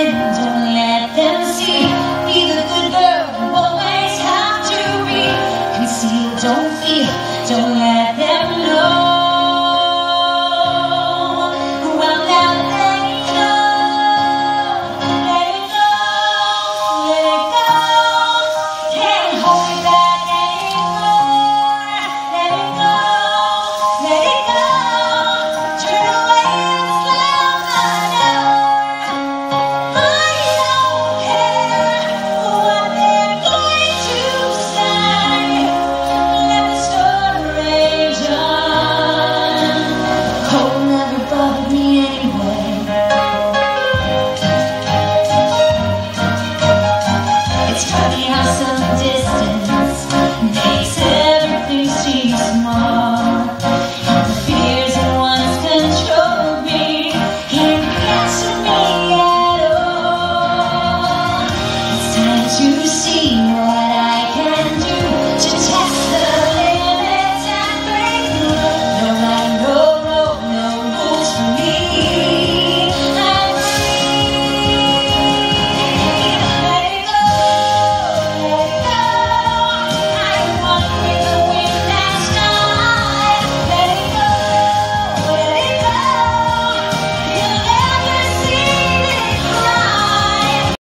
It It's funny how some